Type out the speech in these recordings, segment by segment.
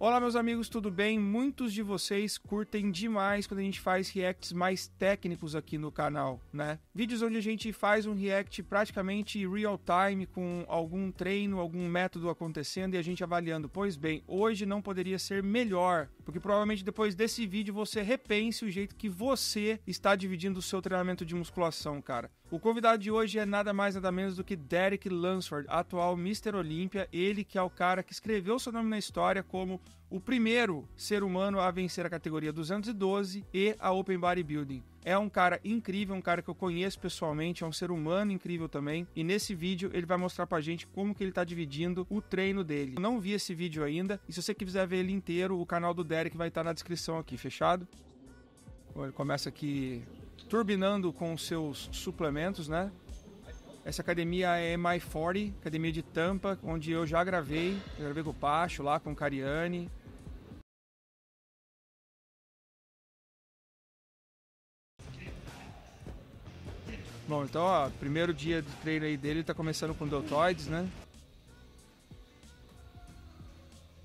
Olá, meus amigos, tudo bem? Muitos de vocês curtem demais quando a gente faz reacts mais técnicos aqui no canal, né? Vídeos onde a gente faz um react praticamente real time com algum treino, algum método acontecendo e a gente avaliando. Pois bem, hoje não poderia ser melhor, porque provavelmente depois desse vídeo você repense o jeito que você está dividindo o seu treinamento de musculação, cara. O convidado de hoje é nada mais nada menos do que Derek Lunsford, atual Mr. Olympia, ele que é o cara que escreveu seu nome na história como o primeiro ser humano a vencer a categoria 212 e a Open Bodybuilding. É um cara incrível, um cara que eu conheço pessoalmente, é um ser humano incrível também. E nesse vídeo ele vai mostrar pra gente como que ele tá dividindo o treino dele. Eu não vi esse vídeo ainda, e se você quiser ver ele inteiro, o canal do Derek vai estar na descrição aqui, fechado? Ele começa aqui turbinando com seus suplementos, né? Essa academia é My40, academia de Tampa, onde eu já gravei. Eu gravei com o Pacho lá, com o Cariani. Bom, então, ó, primeiro dia de treino aí dele, tá começando com deltoides, né?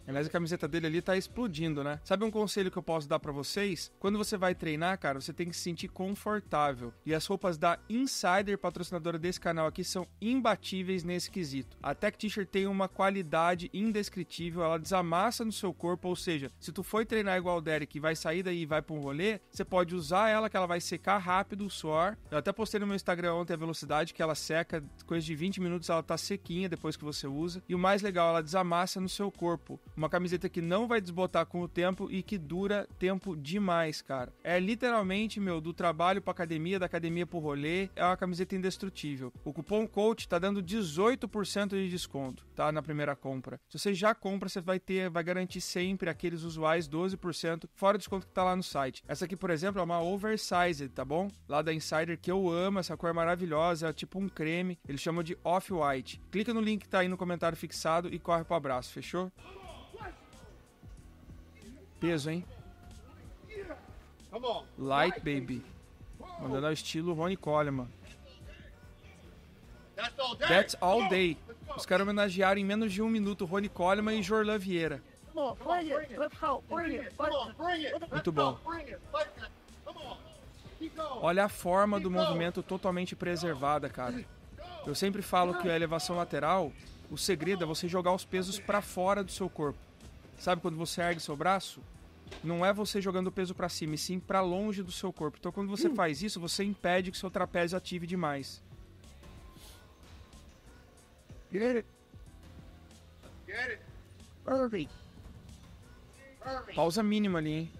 Aliás, a camiseta dele ali tá explodindo, né? Sabe um conselho que eu posso dar para vocês? Quando você vai treinar, cara, você tem que se sentir confortável. E as roupas da Insider, patrocinadora desse canal aqui, são imbatíveis nesse quesito. A Tech T-shirt tem uma qualidade indescritível, ela desamassa no seu corpo, ou seja, se tu foi treinar igual o Derek e vai sair daí e vai pra um rolê, você pode usar ela que ela vai secar rápido o suor. Eu até postei no meu Instagram ontem a velocidade que ela seca, coisa de 20 minutos ela tá sequinha depois que você usa. E o mais legal, ela desamassa no seu corpo. Uma camiseta que não vai desbotar com o tempo e que dura tempo demais, cara. É literalmente, meu, do trabalho pra academia, da academia pro rolê, é uma camiseta indestrutível. O cupom COACH tá dando 18% de desconto, tá? Na primeira compra. Se você já compra, você vai ter, vai garantir sempre aqueles usuais 12%, fora o desconto que tá lá no site. Essa aqui, por exemplo, é uma oversized, tá bom? Lá da Insider, que eu amo, essa cor é maravilhosa, é tipo um creme, eles chamam de off-white. Clica no link que tá aí no comentário fixado e corre pro abraço, fechou? Peso, hein? Light Baby. Mandando ao estilo Ronnie Coleman. That's all day. Os caras homenagearam em menos de um minuto Rony Coleman e Jorlan Vieira. Muito bom. Olha a forma do movimento totalmente preservada, cara. Eu sempre falo que a elevação lateral, o segredo é você jogar os pesos para fora do seu corpo. Sabe quando você ergue seu braço? Não é você jogando o peso para cima, e sim para longe do seu corpo. Então quando você faz isso, você impede que seu trapézio ative demais. Get it. Get it. Perfect. Perfect. Pausa mínima ali, hein?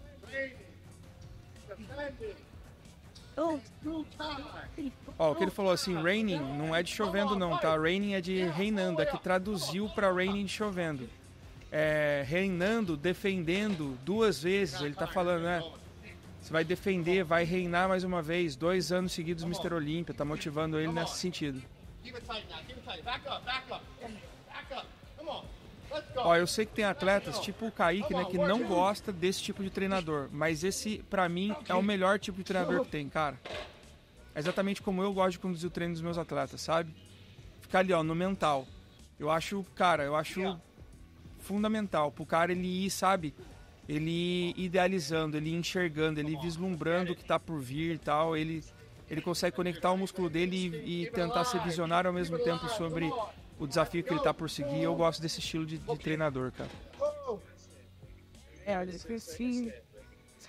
Oh. Ó, o que ele falou assim, raining não é de chovendo não, tá? Raining é de reinando, é que traduziu para raining de chovendo é, reinando, defendendo duas vezes. Ele tá falando, né? Você vai defender, vai reinar mais uma vez. Dois anos seguidos Mr. Olímpia. Tá motivando ele nesse sentido. Ó, eu sei que tem atletas tipo o Kaique, né, que não gosta desse tipo de treinador, mas esse, para mim, é o melhor tipo de treinador que tem, cara. É exatamente como eu gosto de conduzir o treino dos meus atletas, sabe? Ficar ali, ó, no mental. Eu acho, cara, eu acho fundamental pro cara ele ir, sabe? Ele ir idealizando, ele ir enxergando, ele ir vislumbrando o que tá por vir e tal. Ele, ele consegue conectar o músculo dele e, e tentar ser visionário ao mesmo tempo sobre o desafio que ele tá por seguir. Eu gosto desse estilo de, de treinador, cara. É, 15,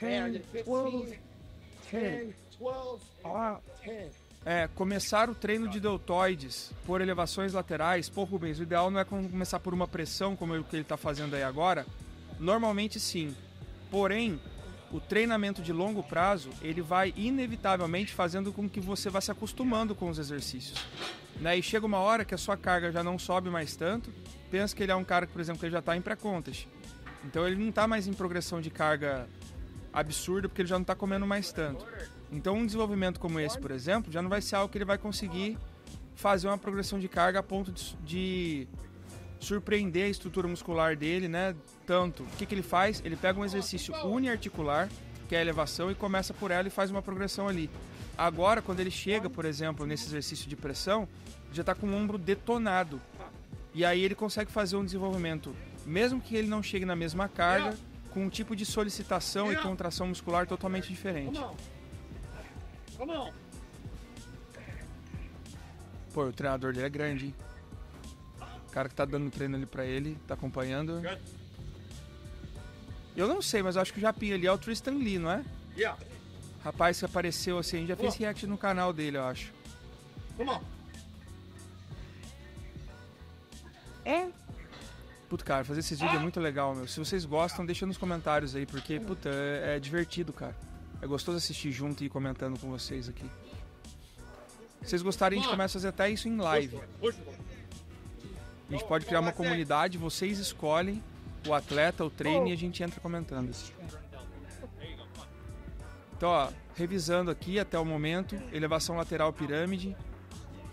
10, 12, 10, 12, 10. É, começar o treino de deltoides por elevações laterais, pô, Rubens, o ideal não é começar por uma pressão, como é o que ele está fazendo aí agora? Normalmente sim. Porém, o treinamento de longo prazo, ele vai inevitavelmente fazendo com que você vá se acostumando com os exercícios. Né? E chega uma hora que a sua carga já não sobe mais tanto. Pensa que ele é um cara que, por exemplo, que ele já está em pré-contas. Então ele não está mais em progressão de carga absurda porque ele já não está comendo mais tanto. Então, um desenvolvimento como esse, por exemplo, já não vai ser algo que ele vai conseguir fazer uma progressão de carga a ponto de, de surpreender a estrutura muscular dele, né? Tanto, o que, que ele faz? Ele pega um exercício uniarticular, que é a elevação, e começa por ela e faz uma progressão ali. Agora, quando ele chega, por exemplo, nesse exercício de pressão, já está com o ombro detonado. E aí ele consegue fazer um desenvolvimento mesmo que ele não chegue na mesma carga, com um tipo de solicitação e contração muscular totalmente diferente. Come on. Come on. Pô, o treinador dele é grande, hein? O cara que tá dando treino ali pra ele, tá acompanhando. Eu não sei, mas eu acho que o Japinha ali é o Tristan Lee, não é? Yeah. Rapaz que apareceu assim, já fez react no canal dele, eu acho. Come on. É? Puta, cara, fazer esses vídeos é muito legal, meu. Se vocês gostam, deixa nos comentários aí, porque, puta, é, é divertido, cara. É gostoso assistir junto e comentando com vocês aqui. Se vocês gostarem, a gente começa a fazer até isso em live. A gente pode criar uma comunidade, vocês escolhem o atleta, o treino e a gente entra comentando. Então, ó, revisando aqui até o momento, elevação lateral pirâmide,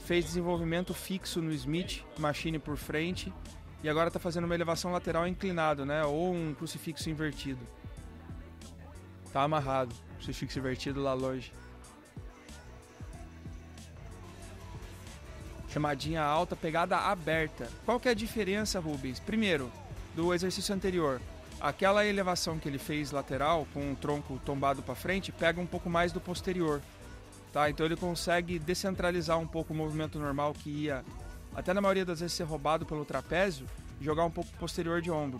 fez desenvolvimento fixo no Smith, machine por frente, e agora tá fazendo uma elevação lateral inclinado, né? Ou um crucifixo invertido. Tá amarrado, crucifixo invertido lá longe. Chamadinha alta, pegada aberta. Qual que é a diferença, Rubens? Primeiro, do exercício anterior. Aquela elevação que ele fez lateral, com o tronco tombado para frente, pega um pouco mais do posterior. Tá? Então ele consegue descentralizar um pouco o movimento normal que ia, até na maioria das vezes, ser roubado pelo trapézio, jogar um pouco posterior de ombro.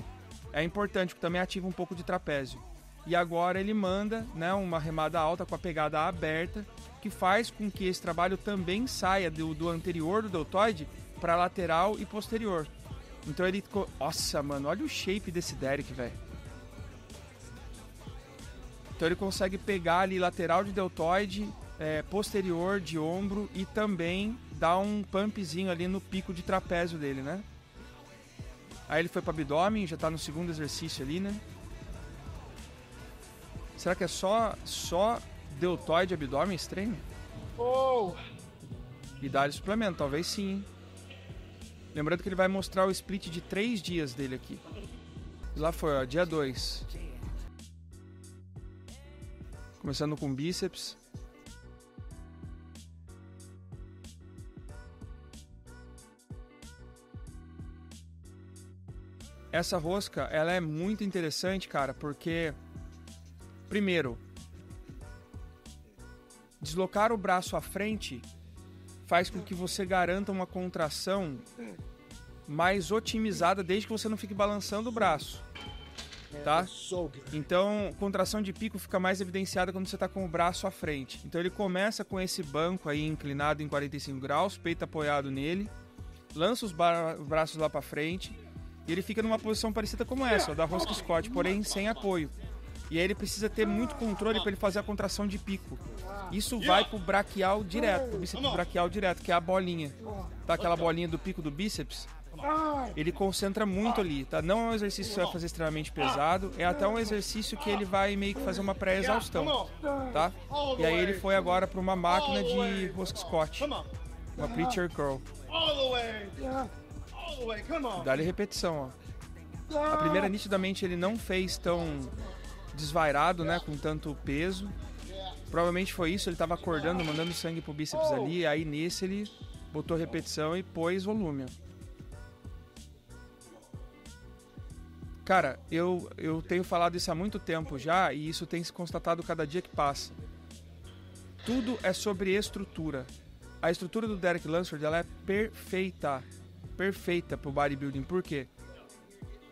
É importante, porque também ativa um pouco de trapézio. E agora ele manda né, uma remada alta com a pegada aberta, que faz com que esse trabalho também saia do, do anterior do deltoide para lateral e posterior. Então ele. co- Nossa, mano, olha o shape desse Derek, velho. Então ele consegue pegar ali lateral de deltoide, é, posterior de ombro e também dar um pumpzinho ali no pico de trapézio dele, né? Aí ele foi para abdômen, já tá no segundo exercício ali, né? Será que é só só deltoide abdômen esse treino? Oh. E dar suplemento, talvez sim. Lembrando que ele vai mostrar o split de três dias dele aqui. Lá foi, ó, dia 2. Começando com bíceps. Essa rosca, ela é muito interessante, cara, porque primeiro, deslocar o braço à frente faz com que você garanta uma contração mais otimizada desde que você não fique balançando o braço, tá? Good. Então, contração de pico fica mais evidenciada quando você está com o braço à frente. Então, ele começa com esse banco aí inclinado em 45 graus, peito apoiado nele, lança os bra- braços lá para frente e ele fica numa posição parecida como essa, ó, da rosca Scott, porém sem apoio. E aí ele precisa ter muito controle para ele fazer a contração de pico. Isso vai pro braquial direto, pro bíceps braquial direto, que é a bolinha. Tá aquela bolinha do pico do bíceps? Ele concentra muito ali, tá? Não é um exercício que você vai fazer extremamente pesado, é até um exercício que ele vai meio que fazer uma pré-exaustão, tá? E aí ele foi agora para uma máquina de rosca Scott, uma preacher curl. Dá-lhe repetição, ó. A primeira nitidamente ele não fez tão desvairado, né, com tanto peso. Provavelmente foi isso, ele tava acordando, mandando sangue pro bíceps ali, aí nesse ele botou repetição e pôs volume. Cara, eu, eu tenho falado isso há muito tempo já e isso tem se constatado cada dia que passa. Tudo é sobre estrutura. A estrutura do Derek Lansford ela é perfeita. Perfeita pro bodybuilding. Por quê?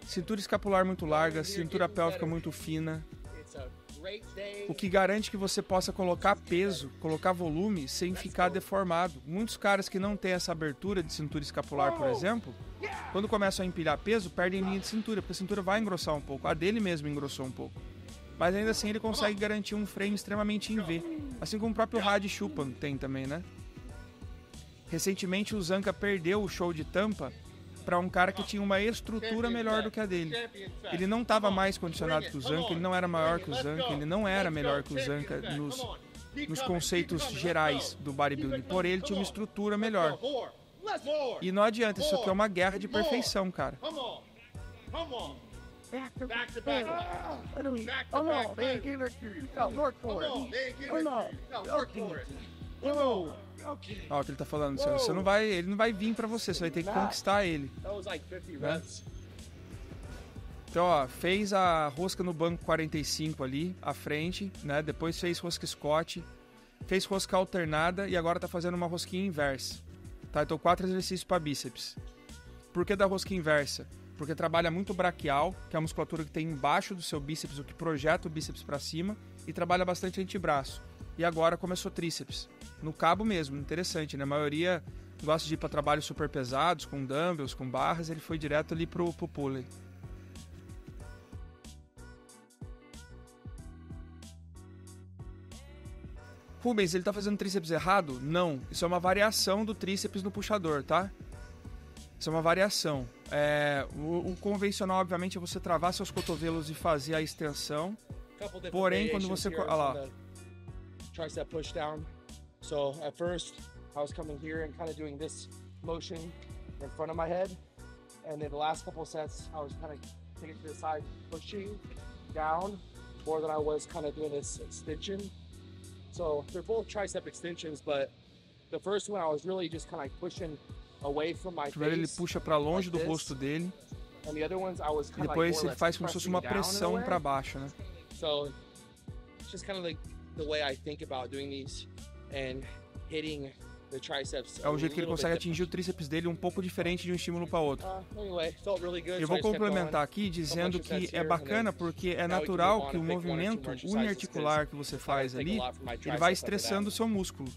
Cintura escapular muito larga, cintura pélvica muito fina, o que garante que você possa colocar peso, colocar volume sem ficar deformado. Muitos caras que não têm essa abertura de cintura escapular, por exemplo, quando começam a empilhar peso, perdem linha de cintura, porque a cintura vai engrossar um pouco. A dele mesmo engrossou um pouco. Mas ainda assim ele consegue garantir um frame extremamente em V. Assim como o próprio Rad Chupan tem também, né? Recentemente o Zanka perdeu o show de tampa para um cara que tinha uma estrutura melhor do que a dele. Ele não estava mais condicionado que o Zanka, ele não era maior que o Zanka, ele não era melhor que o Zanka nos, nos conceitos gerais do bodybuilding. Porém, ele tinha uma estrutura melhor. E não adianta, isso aqui é uma guerra de perfeição, cara. Come on. Whoa. Ó, o que ele tá falando, você, você não vai, ele não vai vir pra você, você vai ter que conquistar ele. That was like 50 Né? Então, ó, fez a rosca no banco 45 ali, à frente, né? Depois fez rosca Scott, fez rosca alternada e agora tá fazendo uma rosquinha inversa. Tá? Então, quatro exercícios para bíceps. Por que da rosca inversa? Porque trabalha muito braquial, que é a musculatura que tem embaixo do seu bíceps, o que projeta o bíceps para cima, e trabalha bastante antebraço. E agora começou tríceps. No cabo mesmo, interessante, né? A maioria gosta de ir para trabalhos super pesados, com dumbbells, com barras, ele foi direto ali pro, pro pulley. Rubens, ele tá fazendo tríceps errado? Não. Isso é uma variação do tríceps no puxador, tá? Isso é uma variação. É, o, o, convencional, obviamente, é você travar seus cotovelos e fazer a extensão. Porém, quando você. Olha lá. Push down. So, at first, I was coming here and kind of doing this motion in front of my head. And then the last couple sets, I was kind of taking to the side, pushing down more than I was kind of doing this extension. So they're both tricep extensions, but the first one I was really just kind of pushing away from my Primeiro ele puxa para longe do rosto dele. And the other ones I was e depois like ele faz como se fosse uma pressão para baixo, né? So it's just kind of like the way I think about doing these é o jeito que ele consegue atingir o tríceps dele um pouco diferente de um estímulo para outro. Uh, Eu vou complementar aqui dizendo que é bacana porque é natural que o movimento uniarticular que você faz ali, ele vai estressando o seu músculo.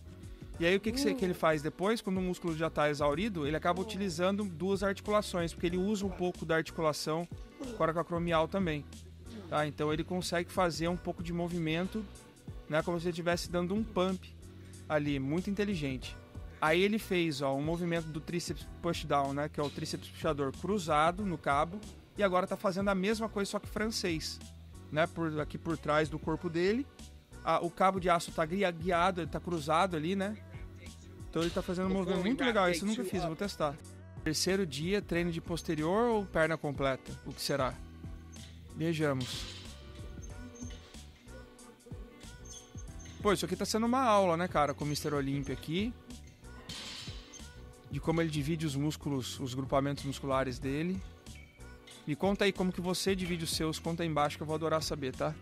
E aí o que, que, ele faz depois, quando o músculo já está exaurido, ele acaba utilizando duas articulações, porque ele usa um pouco da articulação coracoacromial também. Tá? Então ele consegue fazer um pouco de movimento, né, como se ele estivesse dando um pump ali, muito inteligente. Aí ele fez ó, um movimento do tríceps pushdown, né, que é o tríceps puxador cruzado no cabo, e agora está fazendo a mesma coisa só que francês, né, por aqui por trás do corpo dele. Ah, o cabo de aço está guiado, ele está cruzado ali, né? Então ele está fazendo um movimento muito legal. Esse eu nunca fiz, vou testar. Terceiro dia, treino de posterior ou perna completa? O que será? Vejamos. Pô, isso aqui tá sendo uma aula, né, cara, com o Mr. Olympia aqui de como ele divide os músculos, os grupamentos musculares dele. Me conta aí como que você divide os seus, conta aí embaixo que eu vou adorar saber, tá?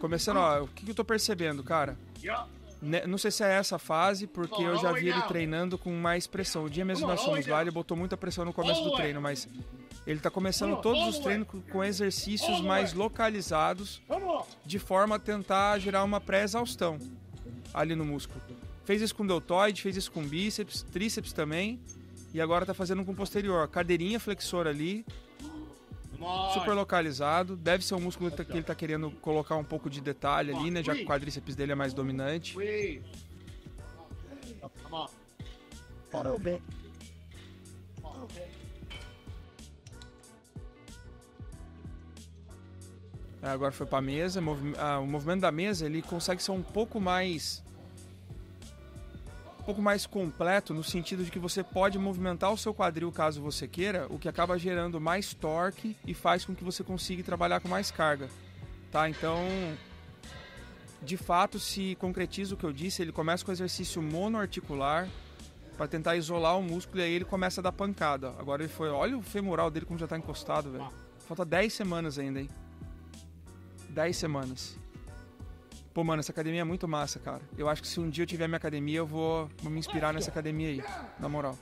Começando, ó, o que, que eu tô percebendo, cara? Não sei se é essa fase, porque eu já vi ele treinando com mais pressão. O dia mesmo nós fomos lá, ele botou muita pressão no começo do treino, mas ele tá começando todos os treinos com exercícios mais localizados, de forma a tentar gerar uma pré-exaustão ali no músculo. Fez isso com deltoide, fez isso com bíceps, tríceps também. E agora tá fazendo com posterior. Cadeirinha flexora ali. Super localizado. Deve ser um músculo que ele tá querendo colocar um pouco de detalhe ali, né? Já que o quadríceps dele é mais dominante. É, agora foi para a mesa. Ah, o movimento da mesa ele consegue ser um pouco mais pouco mais completo no sentido de que você pode movimentar o seu quadril caso você queira, o que acaba gerando mais torque e faz com que você consiga trabalhar com mais carga, tá? Então, de fato, se concretiza o que eu disse, ele começa com exercício monoarticular para tentar isolar o músculo e aí ele começa a dar pancada. Agora ele foi, olha o femoral dele como já está encostado, velho. Falta 10 semanas ainda, hein? 10 semanas. Pô, mano, essa academia é muito massa, cara. Eu acho que se um dia eu tiver minha academia, eu vou, vou me inspirar nessa academia aí, na moral.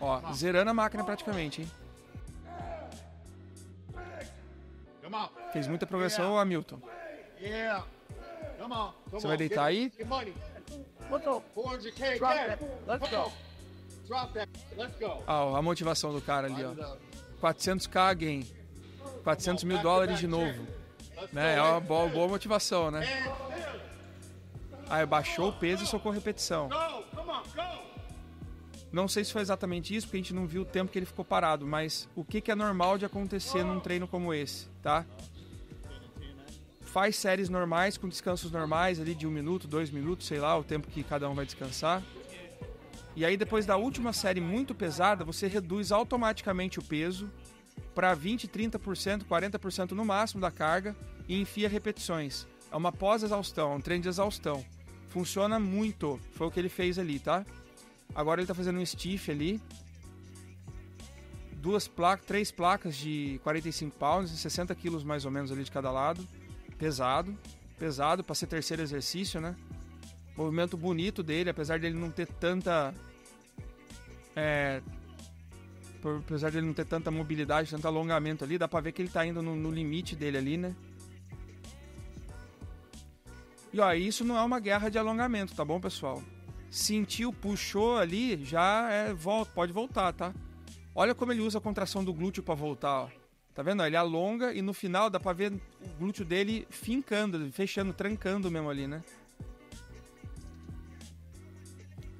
Ó, zerando a máquina praticamente, hein? Fez muita progressão, Hamilton. Você vai deitar aí? Ah, a motivação do cara ali, ó. 400k game. 400 mil dólares de novo. Né? É uma boa, boa motivação, né? Aí baixou o peso e socou repetição. Não sei se foi exatamente isso, porque a gente não viu o tempo que ele ficou parado, mas o que, que é normal de acontecer num treino como esse, tá? Faz séries normais, com descansos normais ali de um minuto, dois minutos, sei lá, o tempo que cada um vai descansar. E aí depois da última série muito pesada, você reduz automaticamente o peso para 20, 30%, 40% no máximo da carga e enfia repetições. É uma pós-exaustão, é um treino de exaustão. Funciona muito. Foi o que ele fez ali, tá? Agora ele tá fazendo um stiff ali. Duas placas, três placas de 45 pounds, 60 quilos mais ou menos ali de cada lado. Pesado, pesado para ser terceiro exercício, né? Movimento bonito dele, apesar dele não ter tanta é, por, apesar de ele não ter tanta mobilidade, tanto alongamento ali, dá pra ver que ele tá indo no, no limite dele ali, né? E ó, isso não é uma guerra de alongamento, tá bom, pessoal? Sentiu, puxou ali, já é volta, pode voltar, tá? Olha como ele usa a contração do glúteo para voltar, ó. Tá vendo? Ele alonga e no final dá pra ver o glúteo dele fincando, fechando, trancando mesmo ali, né?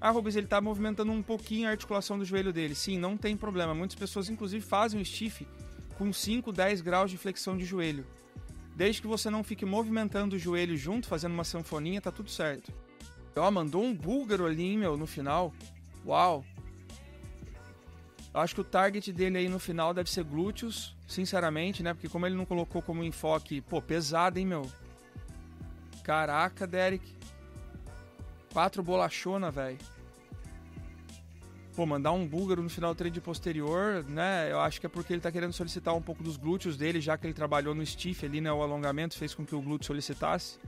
Ah, Rubens, ele tá movimentando um pouquinho a articulação do joelho dele. Sim, não tem problema. Muitas pessoas, inclusive, fazem o stiff com 5, 10 graus de flexão de joelho. Desde que você não fique movimentando o joelho junto, fazendo uma sanfoninha, tá tudo certo. Ó, mandou um búlgaro ali, meu, no final. Uau! Eu acho que o target dele aí no final deve ser glúteos, sinceramente, né? Porque como ele não colocou como enfoque, pô, pesado, hein, meu? Caraca, Derek. Quatro bolachona, velho. Pô, mandar um búlgaro no final do trade posterior, né? Eu acho que é porque ele tá querendo solicitar um pouco dos glúteos dele, já que ele trabalhou no stiff ali, né? O alongamento fez com que o glúteo solicitasse.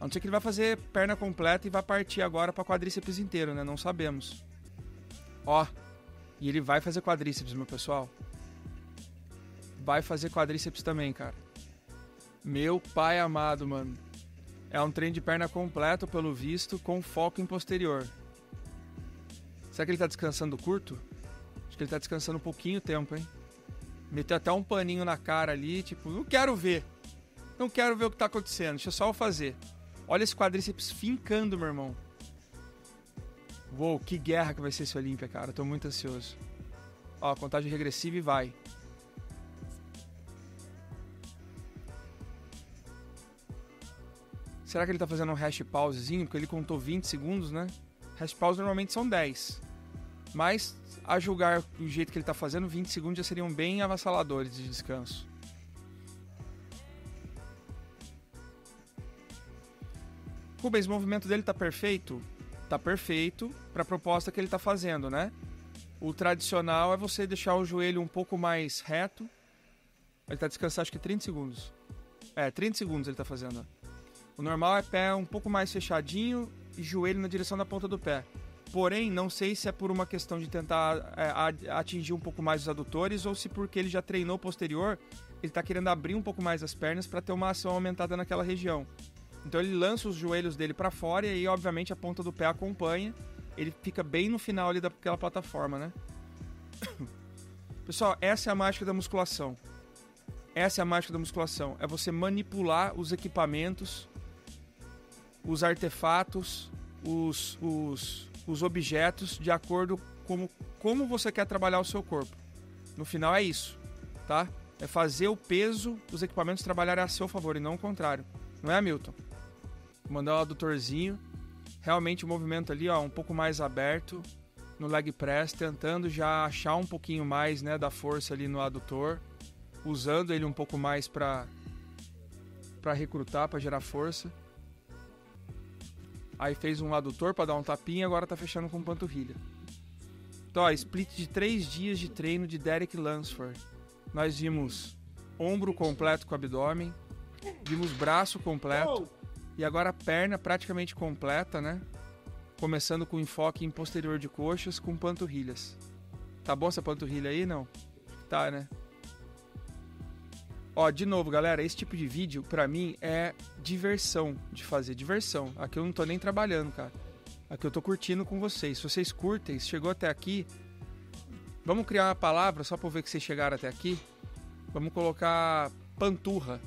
A não ser que ele vai fazer perna completa e vai partir agora para quadríceps inteiro, né? Não sabemos. Ó, e ele vai fazer quadríceps, meu pessoal. Vai fazer quadríceps também, cara. Meu pai amado, mano. É um trem de perna completo, pelo visto, com foco em posterior. Será que ele tá descansando curto? Acho que ele tá descansando um pouquinho tempo, hein? Meteu até um paninho na cara ali, tipo, não quero ver. Não quero ver o que tá acontecendo, deixa só eu fazer. Olha esse quadríceps fincando, meu irmão. Uou, que guerra que vai ser esse Olímpia, cara. Tô muito ansioso. Ó, contagem regressiva e vai. Será que ele tá fazendo um hash pausezinho? Porque ele contou 20 segundos, né? Hash pause normalmente são 10. Mas, a julgar do jeito que ele tá fazendo, 20 segundos já seriam bem avassaladores de descanso. Rubens, o movimento dele tá perfeito? Tá perfeito para a proposta que ele tá fazendo, né? O tradicional é você deixar o joelho um pouco mais reto. Ele tá descansando acho que 30 segundos. É, 30 segundos ele tá fazendo. O normal é pé um pouco mais fechadinho e joelho na direção da ponta do pé. Porém, não sei se é por uma questão de tentar é, atingir um pouco mais os adutores ou se porque ele já treinou posterior, ele está querendo abrir um pouco mais as pernas para ter uma ação aumentada naquela região. Então ele lança os joelhos dele para fora e aí, obviamente, a ponta do pé acompanha. Ele fica bem no final ali daquela plataforma, né? Pessoal, essa é a mágica da musculação. Essa é a mágica da musculação. É você manipular os equipamentos os artefatos, os, os, os objetos de acordo com como você quer trabalhar o seu corpo. No final é isso, tá? É fazer o peso dos equipamentos trabalharem a seu favor e não o contrário. Não é, Hamilton? Vou mandar o adutorzinho. Realmente o movimento ali, ó, um pouco mais aberto no leg press, tentando já achar um pouquinho mais, né, da força ali no adutor, usando ele um pouco mais para para recrutar, para gerar força. Aí fez um adutor para dar um tapinha, agora tá fechando com panturrilha. Então, ó, split de 3 dias de treino de Derek Lansford. Nós vimos ombro completo com abdômen, vimos braço completo e agora perna praticamente completa, né? Começando com enfoque em posterior de coxas com panturrilhas. Tá bom essa panturrilha aí, não? Tá, né? Ó, de novo, galera, esse tipo de vídeo, pra mim, é diversão de fazer. Diversão. Aqui eu não tô nem trabalhando, cara. Aqui eu tô curtindo com vocês. Se vocês curtem, se chegou até aqui, vamos criar uma palavra só eu ver que vocês chegaram até aqui. Vamos colocar panturra.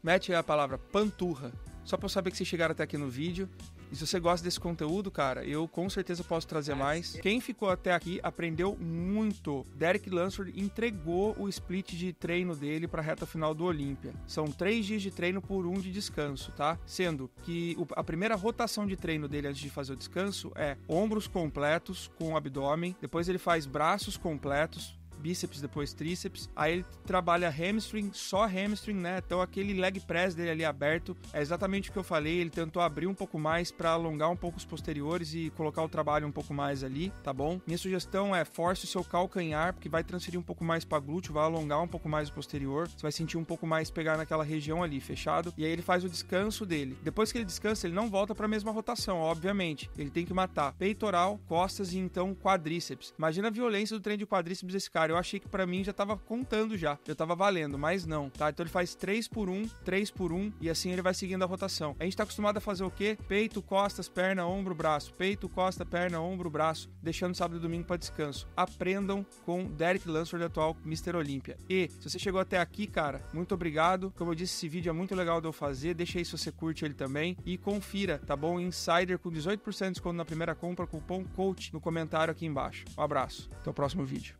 Mete a palavra panturra. Só pra eu saber que vocês chegaram até aqui no vídeo. E se você gosta desse conteúdo, cara, eu com certeza posso trazer mais. Quem ficou até aqui aprendeu muito. Derek Lansford entregou o split de treino dele para a reta final do Olímpia. São três dias de treino por um de descanso, tá? Sendo que a primeira rotação de treino dele antes de fazer o descanso é ombros completos com o abdômen, depois ele faz braços completos, bíceps, depois tríceps. Aí ele trabalha hamstring, só hamstring, né? Então aquele leg press dele ali aberto é exatamente o que eu falei. Ele tentou abrir um pouco mais para alongar um pouco os posteriores e colocar o trabalho um pouco mais ali, tá bom? Minha sugestão é force o seu calcanhar, porque vai transferir um pouco mais para glúteo, vai alongar um pouco mais o posterior. Você vai sentir um pouco mais pegar naquela região ali, fechado. E aí ele faz o descanso dele. Depois que ele descansa, ele não volta para a mesma rotação, obviamente. Ele tem que matar peitoral, costas e então quadríceps. Imagina a violência do treino de quadríceps desse cara. Eu achei que para mim já tava contando já, já tava valendo, mas não, tá? Então ele faz 3 por 1, 3 por 1 e assim ele vai seguindo a rotação. A gente tá acostumado a fazer o quê? Peito, costas, perna, ombro, braço. Peito, costa, perna, ombro, braço, deixando sábado e domingo para descanso. Aprendam com Derek Lansford, atual Mr. Olímpia. E se você chegou até aqui, cara, muito obrigado. Como eu disse, esse vídeo é muito legal de eu fazer. Deixa aí se você curte ele também e confira, tá bom? Insider com 18% de desconto na primeira compra, cupom COACH no comentário aqui embaixo. Um abraço. Até o próximo vídeo.